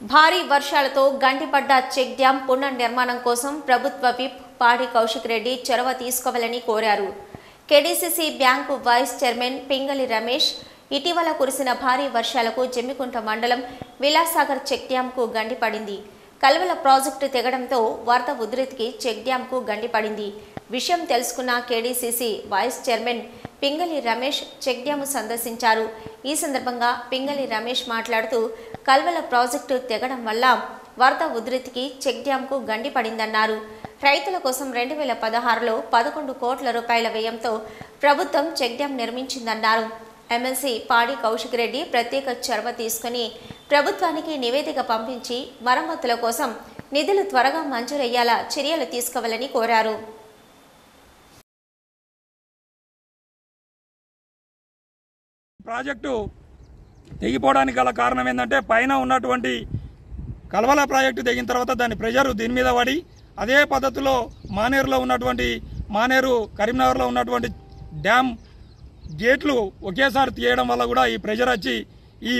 భారీ వర్షాలతో గండిపడ్డ check dam పునర్నిర్మాణం కోసం ప్రభుత్వ విప్ పాడి కౌశిక్ రెడ్డి చొరవ తీసుకోవాలని కోరారు. KDCC bank vice chairman Pingali Ramesh ఇటీవల కురిసిన భారీ వర్షాలకు జమ్మికుంట మండలం విలాసాగర్ చెక్ డ్యాంకు గండిపడింది. కల్వల ప్రాజెక్టు తెగడంతో వరద ఉధృతికి చెక్ డ్యాంకు గండిపడింది. విషయం తెలుసుకున్న KDCC vice chairman Pingali Ramesh check dam సందర్శించారు. ఈ సందర్భంగా పింగళి రమేష్ మాట్లాడుతూ కల్వల ప్రాజెక్టు తెగడం వల్ల వరద ఉధృతికి చెక్ డ్యాంకు గండి పడిందన్నారు. రైతుల కోసం రెండు వేల పదహారులో పదకొండు కోట్ల రూపాయల వ్యయంతో ప్రభుత్వం చెక్ డ్యాం నిర్మించిందన్నారు. ఎమ్మెల్సీ పాడి కౌశిక్ రెడ్డి ప్రత్యేక చొరవ తీసుకుని ప్రభుత్వానికి నివేదిక పంపించి మరమ్మతుల కోసం నిధులు త్వరగా మంజూరయ్యేలా చర్యలు తీసుకోవాలని కోరారు. ప్రాజెక్టు తెగిపోవడానికి గల కారణం ఏంటంటే పైన ఉన్నటువంటి కల్వల ప్రాజెక్టు తెగిన తర్వాత దాని ప్రెషర్ దీని మీద పడి అదే పద్ధతిలో మానేరులో ఉన్నటువంటి మానేరు కరీంనగర్లో ఉన్నటువంటి డ్యామ్ గేట్లు ఒకేసారి తీయడం వల్ల కూడా ఈ ప్రెషర్ వచ్చి ఈ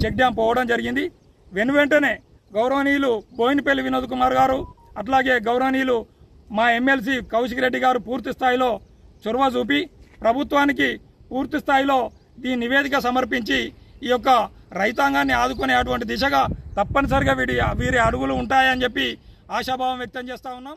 చెక్ డ్యామ్ పోవడం జరిగింది. వెను వెంటనే గౌరవనీయులు బోయినపల్లి వినోద్ కుమార్ గారు అట్లాగే గౌరవనీయులు మా ఎమ్మెల్సీ కౌశిక్ రెడ్డి గారు పూర్తి స్థాయిలో చొరవ చూపి ప్రభుత్వానికి పూర్తి స్థాయిలో ఈ నివేదిక సమర్పించి ఈ యొక్క రైతాంగాన్ని ఆదుకునేటువంటి దిశగా తప్పనిసరిగా వీడి వీరి అడుగులు ఉంటాయని చెప్పి ఆశాభావం వ్యక్తం చేస్తూ ఉన్నాం.